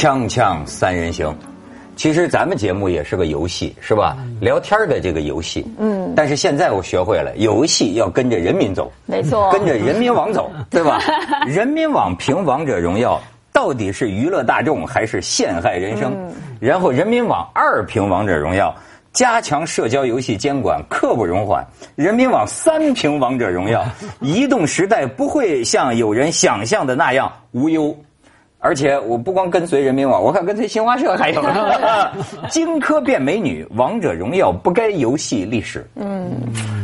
锵锵三人行，其实咱们节目也是个游戏，是吧？聊天的这个游戏。嗯。但是现在我学会了，游戏要跟着人民走。没错。跟着人民网走，对吧？人民网评王者荣耀到底是娱乐大众还是陷害人生？然后人民网二评王者荣耀，加强社交游戏监管，刻不容缓。人民网三评王者荣耀，移动时代不会像有人想象的那样无忧。而且我不光跟随人民网，我还跟随新华社，还有 荆轲变美女，王者荣耀不该游戏历史。嗯，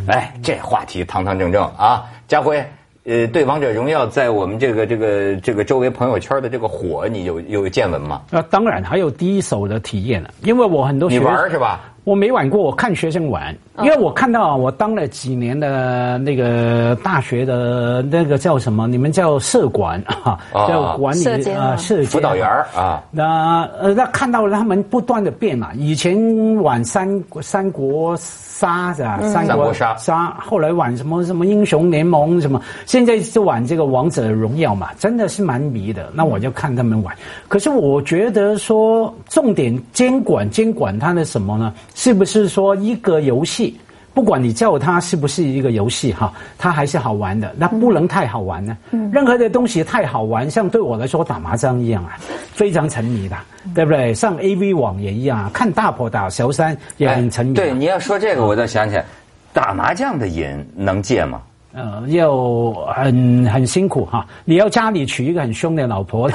哎，这话题堂堂正正啊，家辉。呃，对王者荣耀在我们这个这个这个周围朋友圈的这个火，你有有见闻吗？啊，当然还有第一手的体验了，因为我很多你玩是吧？我没玩过，我看学生玩，因为我看到我当了几年的那个大学的那个叫什么？你们叫社管 啊，叫管理啊，社辅导员啊。那呃，那看到他们不断的变嘛，以前玩三三国杀是吧？三国杀杀，后来玩什么什么英雄联盟什么，现在是玩这个王者荣耀嘛，真的是蛮迷的。那我就看他们玩，可是我觉得说重点监管监管他的什么呢？是不是说一个游戏，不管你叫它是不是一个游戏哈，它还是好玩的。那不能太好玩呢。嗯任何的东西太好玩，像对我来说打麻将一样啊，非常沉迷的，对不对？上 A V 网也一样啊，看大婆打小三也很沉迷。对，你要说这个，我倒想起来，打麻将的瘾能戒吗？呃，要很很辛苦哈，你要家里娶一个很凶的老婆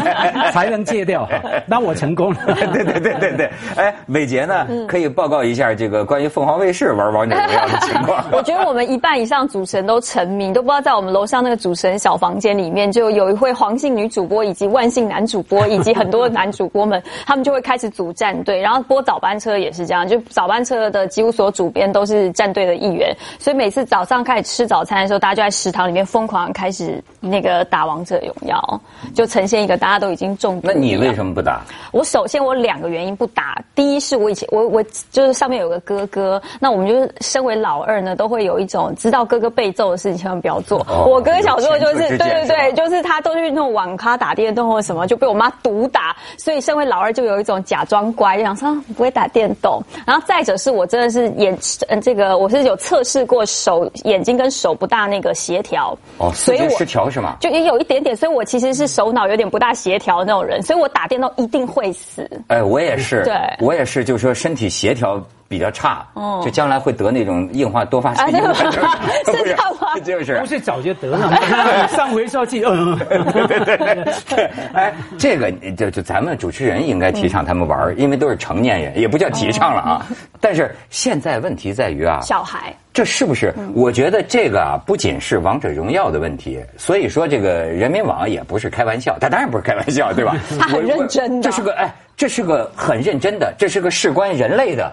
才能戒掉。那我成功了，对对对对对。哎，美杰呢，可以报告一下这个关于凤凰卫视玩王者荣耀的情况。我觉得我们一半以上主持人都沉迷，都不知道在我们楼上那个主持人小房间里面，就有一位黄姓女主播，以及万姓男主播，以及很多男主播们，他们就会开始组战队，然后播早班车也是这样，就早班车的几乎所有主编都是战队的一员，所以每次早上开始吃早餐的时候，大家就在食堂里面疯狂开始那个打王者荣耀，就呈现一个大家都已经中毒。那你为什么不打？我首先我两个原因不打，第一是我以前我我就是上面有个哥哥，那我们就是身为老二呢，都会有一种知道哥哥被揍的事情千万不要做。我哥小时候就是对对对，就是他都去那种网咖打电动或什么，就被我妈毒打，所以身为老二就有一种假装乖，想说不会打电动。然后再者是我真的是眼嗯这个我是有测试过手眼睛跟手不大那个协调哦，所以失调是吗？就也有一点点，所以我其实是手脑有点不大协调的那种人，所以我打电动一定会死。哎，我也是，对，我也是，就是说身体协调比较差，哦，就将来会得那种硬化多发性硬化症，是这样吗？就是不是早就得了？上回说记，嗯，对对对对，哎，这个就就咱们主持人应该提倡他们玩，因为都是成年人，也不叫提倡了啊。但是现在问题在于啊，小孩。这是不是？我觉得这个啊，不仅是王者荣耀的问题，所以说这个人民网也不是开玩笑，他当然不是开玩笑，对吧？他很认真的。这是个哎，这是个很认真的，这是个事关人类的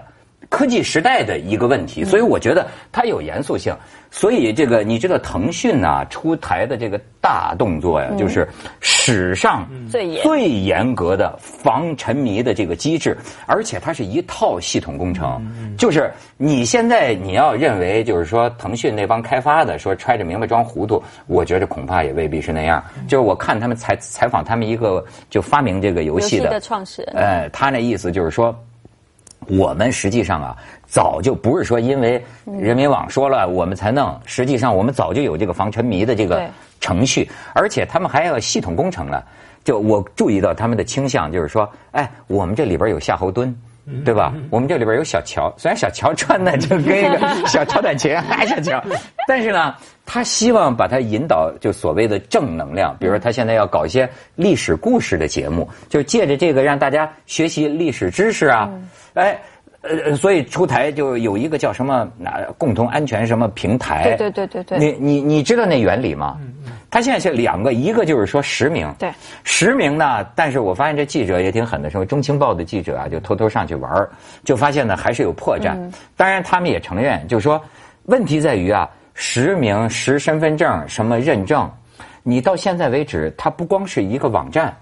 科技时代的一个问题，所以我觉得它有严肃性。所以这个你知道，腾讯啊出台的这个大动作呀，就是史上最严最严格的防沉迷的这个机制，而且它是一套系统工程。就是你现在你要认为，就是说腾讯那帮开发的说揣着明白装糊涂，我觉得恐怕也未必是那样。就是我看他们采采访他们一个就发明这个游戏的创始人，呃，他那意思就是说。我们实际上啊，早就不是说因为人民网说了我们才弄，实际上我们早就有这个防沉迷的这个程序，而且他们还要系统工程了。就我注意到他们的倾向，就是说，哎，我们这里边有夏侯惇，对吧？我们这里边有小乔，虽然小乔穿的就跟一个 小乔短裙，还小乔，但是呢，他希望把它引导就所谓的正能量，比如说他现在要搞一些历史故事的节目，就借着这个让大家学习历史知识啊。哎，呃，所以出台就有一个叫什么那共同安全什么平台？对对对对对。你你你知道那原理吗？嗯嗯。它现在是两个，一个就是说实名。对。实名呢，但是我发现这记者也挺狠的，什么中青报的记者啊，就偷偷上去玩就发现呢还是有破绽。当然他们也承认，就是说问题在于啊，实名实身份证什么认证，你到现在为止，它不光是一个网站。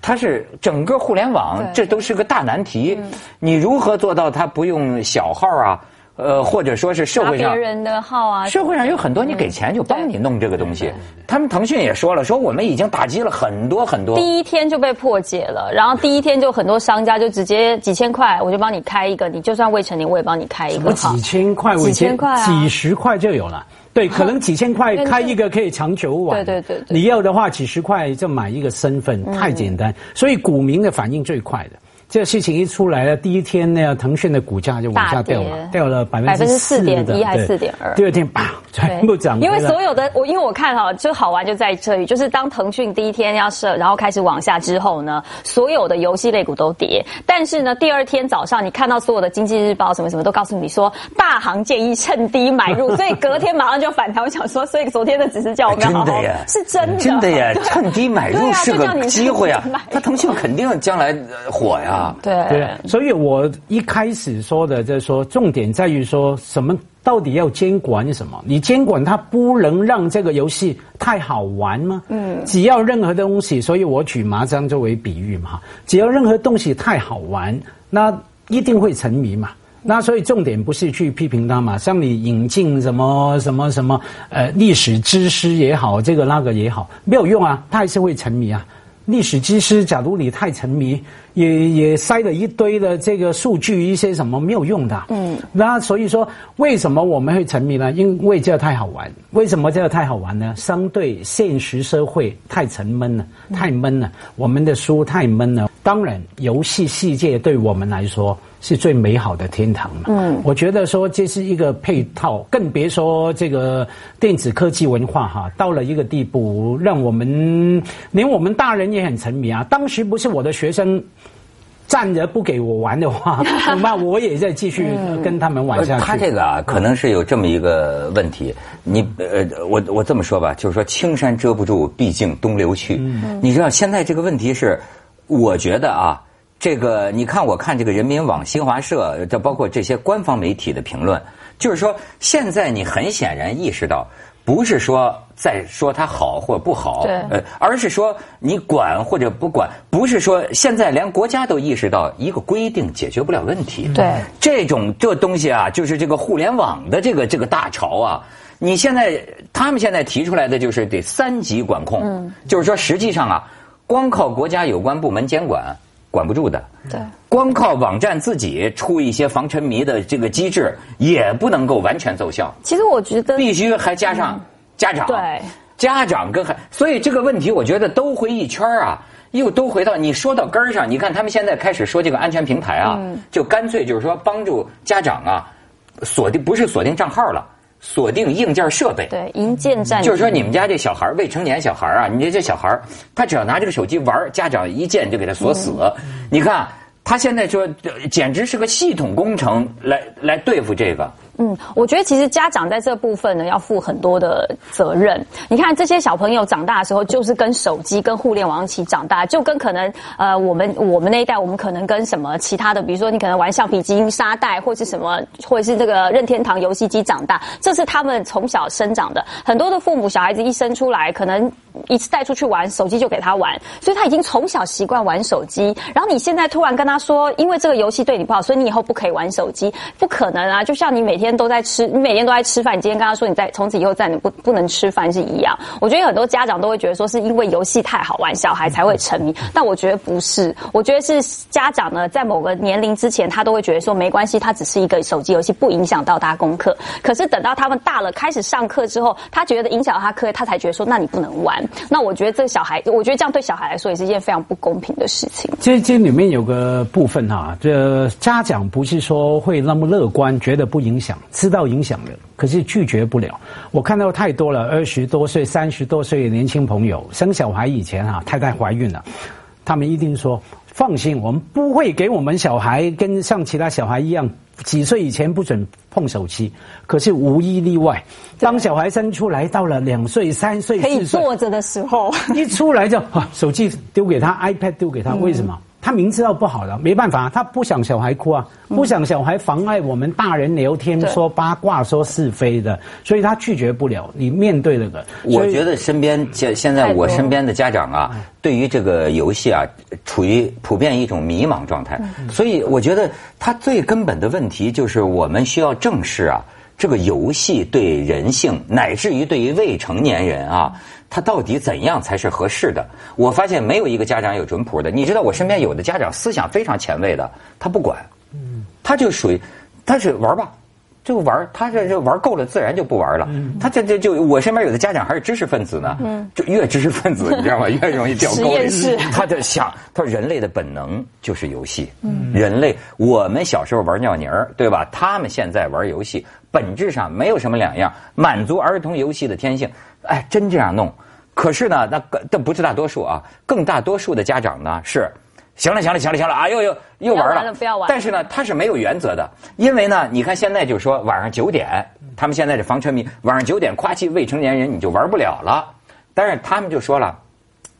它是整个互联网，这都是个大难题。你如何做到它不用小号啊？呃，或者说是社会上别人的号啊，社会上有很多你给钱就帮你弄这个东西。他们腾讯也说了，说我们已经打击了很多很多。第一天就被破解了，然后第一天就很多商家就直接几千块，我就帮你开一个，你就算未成年我也帮你开一个。几千块，几千块，几十块就有了。对，可能几千块 开一个可以长久玩。对对对。你要的话，几十块就买一个身份，太简单。所以股民的反应最快的。这个事情一出来了，第一天呢，腾讯的股价就往下掉了，掉了百分之四点一还是四点二。第二天啪，全部涨。因为所有的我，因为我看哈，就好玩就在这里，就是当腾讯第一天要设，然后开始往下之后呢，所有的游戏类股都跌。但是呢，第二天早上你看到所有的经济日报什么什么都告诉你说，大行建议趁低买入，所以隔天马上就反弹。我想说，所以昨天的只是叫我们好好，是真的，真的呀，趁低买入是个机会啊。那腾讯肯定将来火呀。对对，所以我一开始说的就是说，重点在于说什么到底要监管什么？你监管它不能让这个游戏太好玩吗？嗯，只要任何东西，所以我举麻将作为比喻嘛，只要任何东西太好玩，那一定会沉迷嘛。那所以重点不是去批评它嘛，像你引进什么什么什么呃历史知识也好，这个那个也好，没有用啊，它还是会沉迷啊。历史知识，假如你太沉迷，也也塞了一堆的这个数据，一些什么没有用的。嗯，那所以说，为什么我们会沉迷呢？因为这太好玩。为什么这个太好玩呢？相对现实社会太沉闷了，太闷了，我们的书太闷了。当然，游戏世界对我们来说。是最美好的天堂嘛？嗯，我觉得说这是一个配套，更别说这个电子科技文化哈，到了一个地步，让我们连我们大人也很沉迷啊。当时不是我的学生站着不给我玩的话，恐怕我也在继续跟他们玩下去。他这个啊，可能是有这么一个问题。你呃，我我这么说吧，就是说青山遮不住，毕竟东流去。你知道现在这个问题是，我觉得啊。这个你看，我看这个人民网、新华社，这包括这些官方媒体的评论，就是说，现在你很显然意识到，不是说在说它好或不好，呃，而是说你管或者不管，不是说现在连国家都意识到一个规定解决不了问题。对，这种这东西啊，就是这个互联网的这个这个大潮啊，你现在他们现在提出来的就是得三级管控，就是说实际上啊，光靠国家有关部门监管。管不住的，对，光靠网站自己出一些防沉迷的这个机制，也不能够完全奏效。其实我觉得必须还加上家长，对，家长跟孩，所以这个问题我觉得都回一圈啊，又都回到你说到根儿上。你看他们现在开始说这个安全平台啊，就干脆就是说帮助家长啊锁定，不是锁定账号了。锁定硬件设备，对，硬件占就是说，你们家这小孩未成年小孩啊，你这这小孩他只要拿这个手机玩，家长一键就给他锁死。你看，他现在说，简直是个系统工程来来对付这个。嗯，我觉得其实家长在这部分呢要负很多的责任。你看这些小朋友长大的时候，就是跟手机、跟互联网一起长大，就跟可能呃我们我们那一代，我们可能跟什么其他的，比如说你可能玩橡皮筋、沙袋，或是什么，或者是这个任天堂游戏机长大，这是他们从小生长的。很多的父母小孩子一生出来，可能一次带出去玩手机就给他玩，所以他已经从小习惯玩手机。然后你现在突然跟他说，因为这个游戏对你不好，所以你以后不可以玩手机，不可能啊！就像你每天。都在吃，你每天都在吃饭。你今天跟他说，你在从此以后再你不不能吃饭是一样。我觉得很多家长都会觉得说，是因为游戏太好玩，小孩才会沉迷。但我觉得不是，我觉得是家长呢，在某个年龄之前，他都会觉得说没关系，他只是一个手机游戏，不影响到他功课。可是等到他们大了，开始上课之后，他觉得影响到他课业，他才觉得说，那你不能玩。那我觉得这小孩，我觉得这样对小孩来说也是一件非常不公平的事情。这这里面有个部分哈，这家长不是说会那么乐观，觉得不影响。知道影响了，可是拒绝不了。我看到太多了，二十多岁、三十多岁的年轻朋友生小孩以前哈，太太怀孕了，他们一定说放心，我们不会给我们小孩跟像其他小孩一样，几岁以前不准碰手机。可是无一例外，当小孩生出来到了两岁、三岁、可以坐着的时候，一出来就啊，手机丢给他，iPad 丢给他，为什么？他明知道不好的，没办法，他不想小孩哭啊，不想小孩妨碍我们大人聊天、说八卦、说是非的，所以他拒绝不了。你面对那个，我觉得身边现现在我身边的家长啊，对于这个游戏啊，处于普遍一种迷茫状态。所以我觉得他最根本的问题就是我们需要正视啊，这个游戏对人性，乃至于对于未成年人啊。他到底怎样才是合适的？我发现没有一个家长有准谱的。你知道，我身边有的家长思想非常前卫的，他不管，他就属于，他是玩吧，就玩，他这这玩够了，自然就不玩了。他这这就我身边有的家长还是知识分子呢，就越知识分子你知道吗？越容易掉沟里。他就想，他说人类的本能就是游戏。人类我们小时候玩尿泥儿，对吧？他们现在玩游戏，本质上没有什么两样，满足儿童游戏的天性。哎，真这样弄，可是呢，那这不是大多数啊，更大多数的家长呢是，行了行了行了行了啊，又又又玩了，不要玩。但是呢，他是没有原则的，因为呢，你看现在就说晚上九点，他们现在是防沉迷，晚上九点夸起未成年人你就玩不了了。但是他们就说了，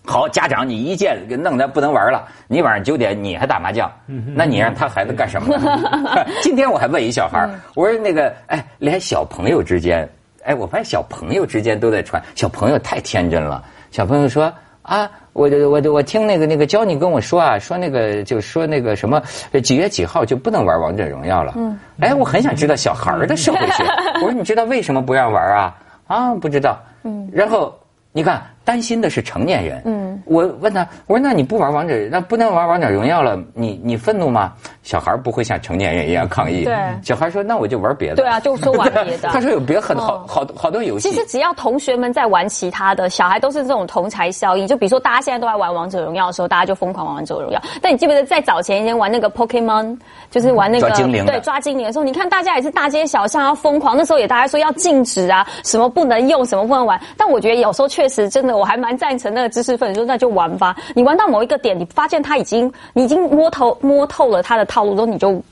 好，家长你一见弄得不能玩了，你晚上九点你还打麻将，那你让他孩子干什么？今天我还问一小孩，我说那个，哎，连小朋友之间。哎，我发现小朋友之间都在传，小朋友太天真了。小朋友说啊，我我我听那个那个教你跟我说啊，说那个就说那个什么几月几号就不能玩王者荣耀了。嗯。哎，我很想知道小孩儿的社会学。我说你知道为什么不让玩啊？啊，不知道。嗯。然后你看。担心的是成年人。嗯，我问他，我说那你不玩王者，那不能玩王者荣耀了，你你愤怒吗？小孩不会像成年人一样抗议。对，小孩说那我就玩别的。对啊，就说玩别的。他说有别很好好好多游戏。其实只要同学们在玩其他的，小孩都是这种同才效应。就比如说大家现在都在玩王者荣耀的时候，大家就疯狂玩王者荣耀。但你记不记得在早前一天玩那个 Pokemon，就是玩那个抓精灵对抓精灵的时候，你看大家也是大街小巷要疯狂。那时候也大家说要禁止啊，什么不能用，什么不能玩。但我觉得有时候确实真的，我还蛮赞成。那个知识分子说：“那就玩吧。你玩到某一个点，你发现他已经，你已经摸透摸透了他的套路之后，你就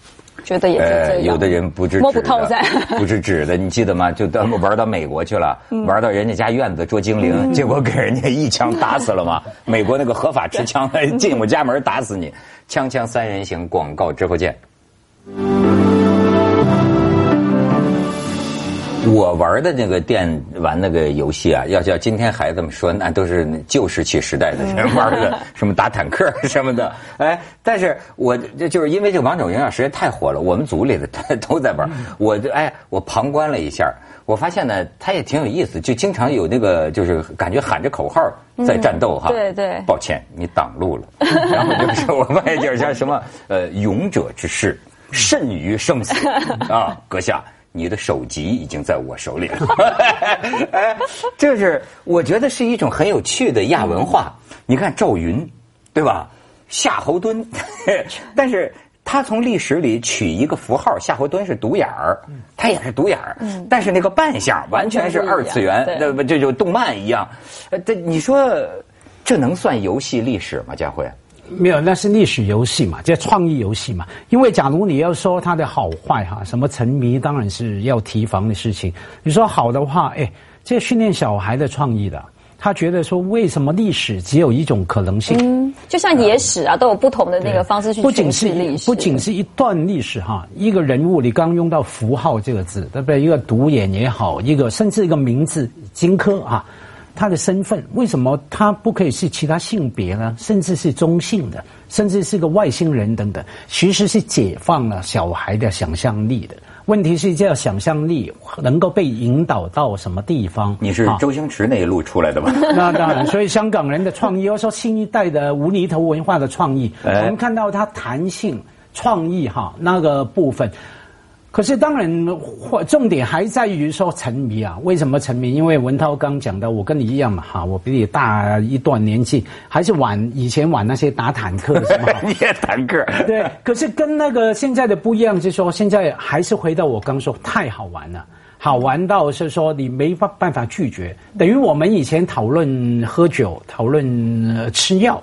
觉得也是这样。有的人不知摸不透在，不知止的，你记得吗？就他们玩到美国去了，玩到人家家院子捉精灵，结果给人家一枪打死了嘛。美国那个合法持枪进我家门打死你，枪枪三人行。广告之后见。”我玩的那个电玩那个游戏啊，要叫今天孩子们说，那都是旧石器时代的人玩的，什么打坦克 什么的。哎，但是我就就是因为这王者荣耀实在太火了，我们组里的都在玩。我就哎，我旁观了一下，我发现呢，他也挺有意思，就经常有那个就是感觉喊着口号在战斗哈。对对。抱歉，你挡路了。然后就是我发现就是像什么呃，勇者之士，甚于生死啊，阁下。你的首级已经在我手里了，哎，这是我觉得是一种很有趣的亚文化。你看赵云，对吧？夏侯惇，但是他从历史里取一个符号，夏侯惇是独眼儿，他也是独眼儿，但是那个扮相完全是二次元，那不？这就动漫一样。这你说这能算游戏历史吗？佳慧？没有，那是历史游戏嘛，叫创意游戏嘛。因为假如你要说它的好坏哈，什么沉迷当然是要提防的事情。你说好的话，哎，这训练小孩的创意的，他觉得说为什么历史只有一种可能性？嗯，就像野史啊，都有不同的那个方式去不仅是历史。不仅是一段历史哈，一个人物，你刚用到符号这个字，对不对？一个独眼也好，一个甚至一个名字荆轲啊。他的身份为什么他不可以是其他性别呢？甚至是中性的，甚至是个外星人等等，其实是解放了小孩的想象力的。问题是，这想象力能够被引导到什么地方？你是周星驰那一路出来的吧？那当然。所以香港人的创意，要说新一代的无厘头文化的创意，我们看到它弹性、创意哈那个部分。可是当然，重点还在于说沉迷啊？为什么沉迷？因为文涛刚讲的，我跟你一样嘛，哈，我比你大一段年纪，还是玩以前玩那些打坦克什么？你 也坦克？对。可是跟那个现在的不一样，是说现在还是回到我刚说，太好玩了，好玩到是说你没法办法拒绝。等于我们以前讨论喝酒，讨论吃药。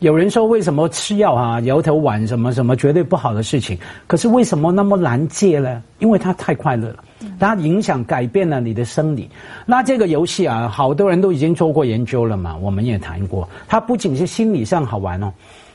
有人说为什么吃药啊、摇头丸什么什么绝对不好的事情，可是为什么那么难戒呢？因为它太快乐了，它影响改变了你的生理。那这个游戏啊，好多人都已经做过研究了嘛，我们也谈过，它不仅是心理上好玩哦，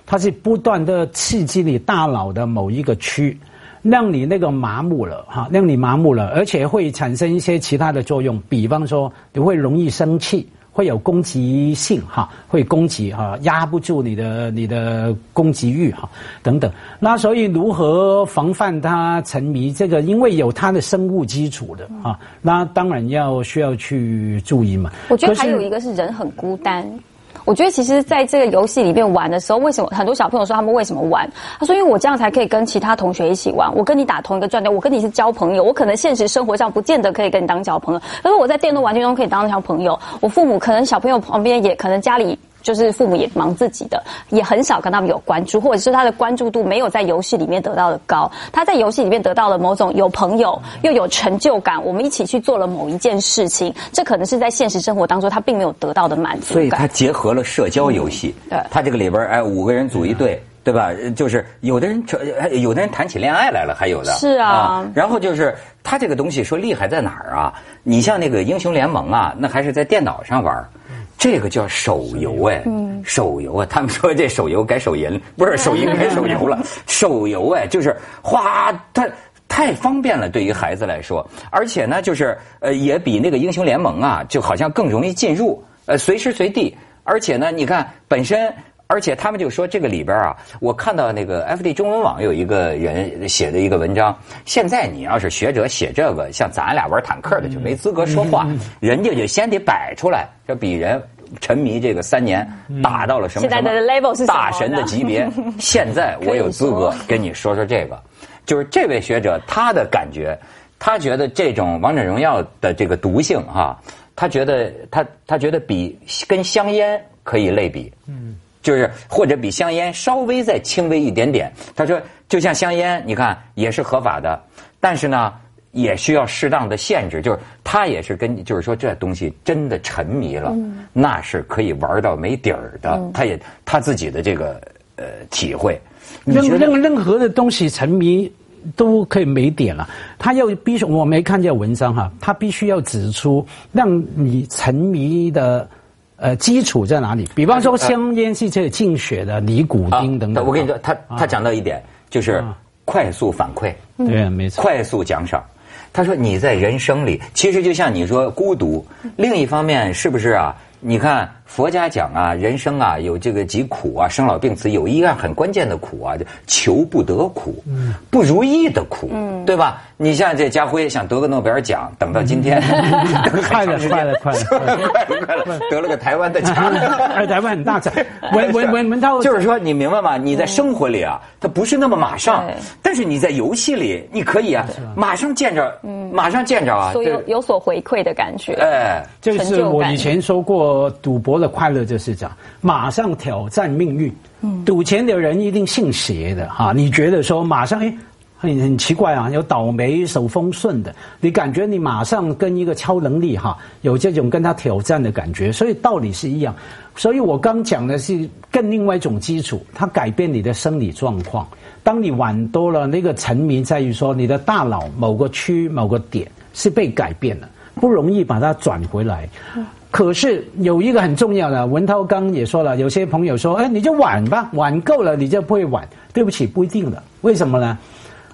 它是不断的刺激你大脑的某一个区，让你那个麻木了哈，让你麻木了，而且会产生一些其他的作用，比方说你会容易生气。会有攻击性哈，会攻击哈，压不住你的你的攻击欲哈，等等。那所以如何防范他沉迷？这个因为有他的生物基础的啊，那当然要需要去注意嘛。我觉得还有一个是人很孤单。我觉得其实在这个游戏里面玩的时候，为什么很多小朋友说他们为什么玩？他说因为我这样才可以跟其他同学一起玩，我跟你打同一个转调，我跟你是交朋友。我可能现实生活上不见得可以跟你当交朋友，可是我在电动玩具中可以当交朋友。我父母可能小朋友旁边也可能家里。就是父母也忙自己的，也很少跟他们有关注，或者是他的关注度没有在游戏里面得到的高。他在游戏里面得到了某种有朋友又有成就感，我们一起去做了某一件事情，这可能是在现实生活当中他并没有得到的满足感。所以他结合了社交游戏，对，他这个里边哎五个人组一队，对吧？就是有的人有的人谈起恋爱来了，还有的是啊。然后就是他这个东西说厉害在哪儿啊？你像那个英雄联盟啊，那还是在电脑上玩。这个叫手游哎，手游啊，他们说这手游改手淫，不是手淫 改手游了，手游哎，就是哗，它太方便了，对于孩子来说，而且呢，就是呃，也比那个英雄联盟啊，就好像更容易进入，呃，随时随地，而且呢，你看本身，而且他们就说这个里边啊，我看到那个 F D 中文网有一个人写的一个文章，现在你要是学者写这个，像咱俩玩坦克的就没资格说话，人家就先得摆出来，这比人。沉迷这个三年，打到了什么？现在的 level 是大神的级别。现在我有资格跟你说说这个，就是这位学者他的感觉，他觉得这种王者荣耀的这个毒性哈，他觉得他他觉得比跟香烟可以类比，嗯，就是或者比香烟稍微再轻微一点点。他说，就像香烟，你看也是合法的，但是呢。也需要适当的限制，就是他也是跟，就是说这东西真的沉迷了，那是可以玩到没底儿的。他也他自己的这个呃体会，任任任何的东西沉迷都可以没点了。他要必须我没看见文章哈，他必须要指出让你沉迷的呃基础在哪里。比方说香烟是这进血的尼古丁等等。我跟你说，他他讲到一点就是快速反馈，对，没错，快速奖赏。他说：“你在人生里，其实就像你说孤独。另一方面，是不是啊？你看。”佛家讲啊，人生啊有这个疾苦啊，生老病死，有一样很关键的苦啊，就求不得苦，不如意的苦，对吧？你像这家辉想得个诺贝尔奖，等到今天，快了，快了，快了，快了，得了个台湾的奖，台湾很大奖。文文文文涛，就是说你明白吗？你在生活里啊，它不是那么马上，但是你在游戏里，你可以啊，马上见着，马上见着啊，有有所回馈的感觉。哎，这是我以前说过赌博。的快乐就是这样，马上挑战命运。赌钱的人一定信邪的哈。你觉得说马上哎，很很奇怪啊，有倒霉手风顺的，你感觉你马上跟一个超能力哈，有这种跟他挑战的感觉，所以道理是一样。所以我刚讲的是更另外一种基础，它改变你的生理状况。当你玩多了，那个沉迷在于说你的大脑某个区某个点是被改变了，不容易把它转回来。可是有一个很重要的，文涛刚也说了，有些朋友说：“哎，你就玩吧，玩够了你就不会玩。”对不起，不一定的。为什么呢？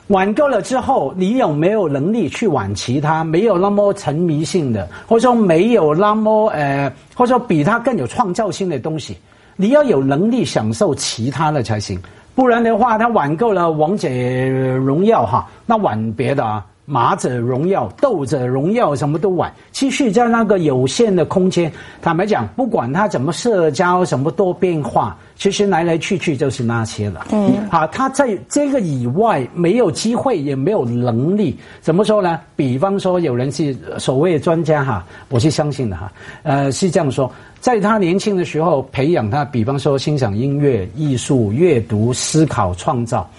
玩够了之后，你有没有能力去玩其他没有那么沉迷性的，或者说没有那么呃，或者说比他更有创造性的东西？你要有能力享受其他的才行。不然的话，他玩够了王者荣耀哈，那玩别的啊。马者荣耀、斗者荣耀，什么都玩，继续在那个有限的空间。坦白讲，不管他怎么社交，什么多变化，其实来来去去就是那些了。嗯，好，他在这个以外没有机会，也没有能力。怎么说呢？比方说，有人是所谓的专家哈，我是相信的哈。呃，是这样说，在他年轻的时候培养他，比方说欣赏音乐、艺术、阅读、思考、创造。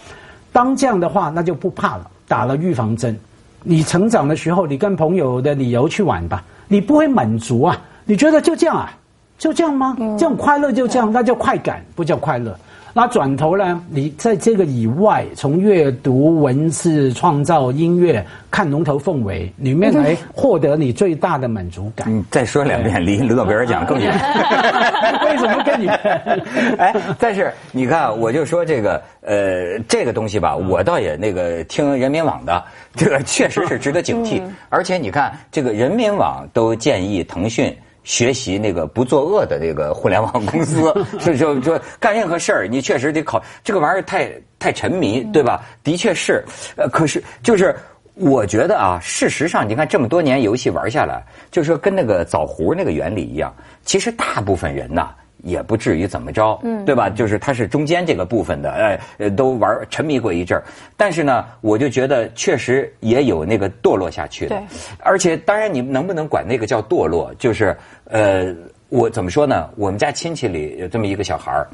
当这样的话，那就不怕了，打了预防针。你成长的时候，你跟朋友的理由去玩吧，你不会满足啊？你觉得就这样啊？就这样吗？这种快乐就这样，那叫快感，不叫快乐。那转头呢？你在这个以外，从阅读、文字、创造、音乐、看龙头凤尾里面来获得你最大的满足感。嗯，再说两遍，离诺贝尔奖更远。为什么跟你？哎，但是你看，我就说这个，呃，这个东西吧，我倒也那个听人民网的，这个确实是值得警惕。而且你看，这个人民网都建议腾讯。学习那个不作恶的这个互联网公司，是就说干任何事儿，你确实得考这个玩意儿太太沉迷，对吧？的确是，呃，可是就是我觉得啊，事实上你看这么多年游戏玩下来，就是说跟那个枣核那个原理一样，其实大部分人呐。也不至于怎么着，嗯对吧？就是他是中间这个部分的，哎，都玩沉迷过一阵儿。但是呢，我就觉得确实也有那个堕落下去的。对。而且，当然，你能不能管那个叫堕落？就是呃，我怎么说呢？我们家亲戚里有这么一个小孩儿，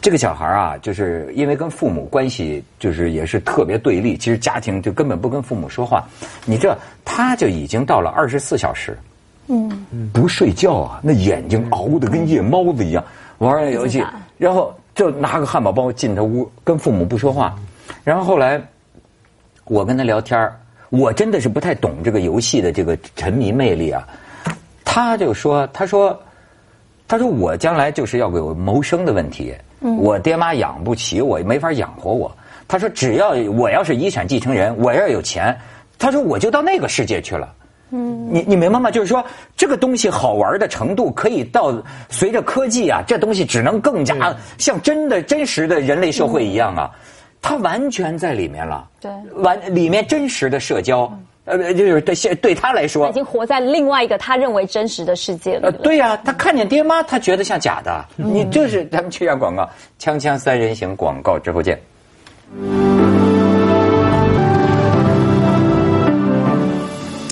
这个小孩儿啊，就是因为跟父母关系就是也是特别对立，其实家庭就根本不跟父母说话。你这他就已经到了二十四小时。嗯，不睡觉啊，那眼睛熬的跟夜猫子一样，玩那游戏，然后就拿个汉堡包进他屋，跟父母不说话。然后后来我跟他聊天我真的是不太懂这个游戏的这个沉迷魅力啊。他就说，他说，他说我将来就是要有谋生的问题，我爹妈养不起我，没法养活我。他说，只要我要是遗产继承人，我要有钱，他说我就到那个世界去了。嗯，你你明白吗？就是说，这个东西好玩的程度可以到随着科技啊，这东西只能更加像真的真实的人类社会一样啊，它完全在里面了。对，完里面真实的社交，呃，就是对现对他来说，已经活在另外一个他认为真实的世界了。呃，对呀，他看见爹妈，他觉得像假的。你就是咱们去下广告，锵锵三人行广告之后见。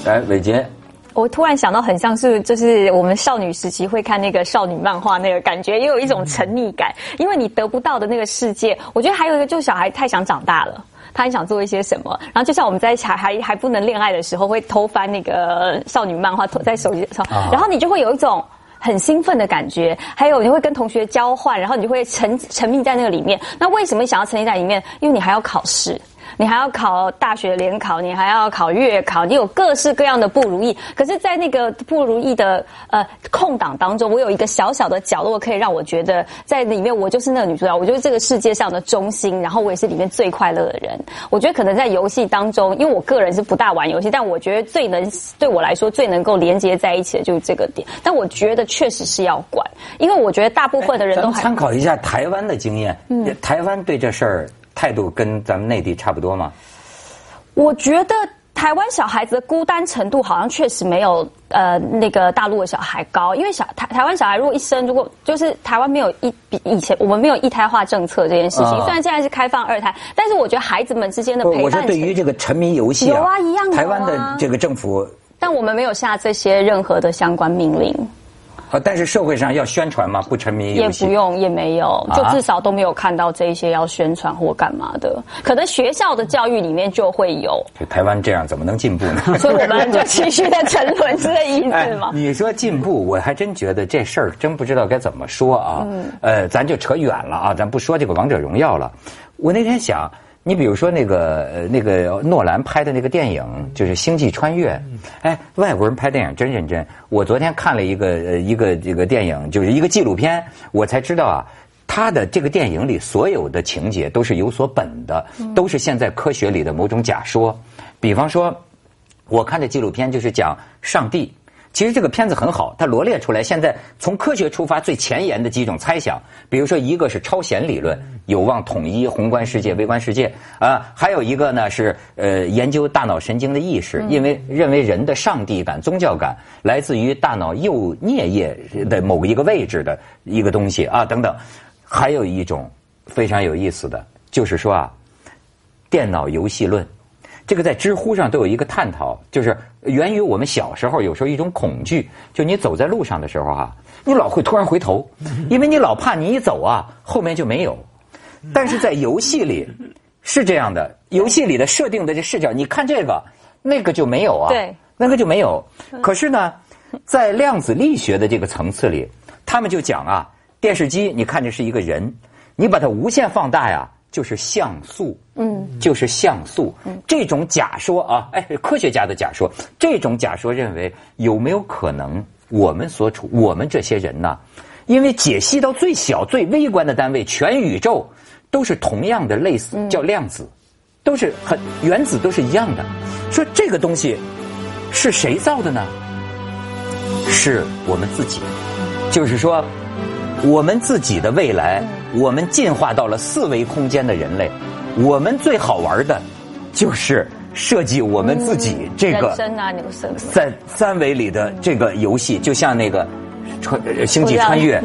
来，伟杰，我突然想到，很像是就是我们少女时期会看那个少女漫画那个感觉，也有一种沉溺感。因为你得不到的那个世界，我觉得还有一个就是小孩太想长大了，他很想做一些什么。然后就像我们在还还还不能恋爱的时候，会偷翻那个少女漫画，偷在手机上，然后你就会有一种很兴奋的感觉。还有你会跟同学交换，然后你就会沉沉迷在那个里面。那为什么想要沉迷在里面？因为你还要考试。你还要考大学联考，你还要考月考，你有各式各样的不如意。可是，在那个不如意的呃空档当中，我有一个小小的角落，可以让我觉得在里面，我就是那个女主角，我就是这个世界上的中心，然后我也是里面最快乐的人。我觉得可能在游戏当中，因为我个人是不大玩游戏，但我觉得最能对我来说最能够连接在一起的就是这个点。但我觉得确实是要管，因为我觉得大部分的人都参考一下台湾的经验，嗯，台湾对这事儿。态度跟咱们内地差不多吗？我觉得台湾小孩子的孤单程度好像确实没有呃那个大陆的小孩高，因为小台台湾小孩如果一生如果就是台湾没有一比以前我们没有一胎化政策这件事情，虽然现在是开放二胎，但是我觉得孩子们之间的陪伴，我是对于这个沉迷游戏有啊一样台湾的这个政府，但我们没有下这些任何的相关命令。啊！但是社会上要宣传吗？不沉迷也不用，也没有，就至少都没有看到这些要宣传或干嘛的。可能学校的教育里面就会有。就台湾这样怎么能进步呢？所以我们就继续在沉沦，是这意思吗？你说进步，我还真觉得这事儿真不知道该怎么说啊。呃，咱就扯远了啊，咱不说这个王者荣耀了。我那天想。你比如说那个那个诺兰拍的那个电影，就是《星际穿越》。哎，外国人拍电影真认真。我昨天看了一个呃一个这个电影，就是一个纪录片，我才知道啊，他的这个电影里所有的情节都是有所本的，都是现在科学里的某种假说。比方说，我看的纪录片就是讲上帝。其实这个片子很好，它罗列出来现在从科学出发最前沿的几种猜想，比如说一个是超弦理论，有望统一宏观世界、微观世界啊；还有一个呢是呃研究大脑神经的意识，因为认为人的上帝感、宗教感来自于大脑右颞叶的某一个位置的一个东西啊等等。还有一种非常有意思的，就是说啊，电脑游戏论。这个在知乎上都有一个探讨，就是源于我们小时候有时候一种恐惧，就你走在路上的时候哈，你老会突然回头，因为你老怕你一走啊，后面就没有。但是在游戏里是这样的，游戏里的设定的这视角，你看这个，那个就没有啊，对，那个就没有。可是呢，在量子力学的这个层次里。他们就讲啊，电视机你看着是一个人，你把它无限放大呀，就是像素，嗯，就是像素。嗯这种假说啊，哎，科学家的假说，这种假说认为有没有可能，我们所处，我们这些人呢，因为解析到最小、最微观的单位，全宇宙都是同样的，类似叫量子，都是很原子都是一样的。说这个东西是谁造的呢？是我们自己，就是说，我们自己的未来，我们进化到了四维空间的人类，我们最好玩的，就是设计我们自己这个三三维里的这个游戏，就像那个穿星际穿越。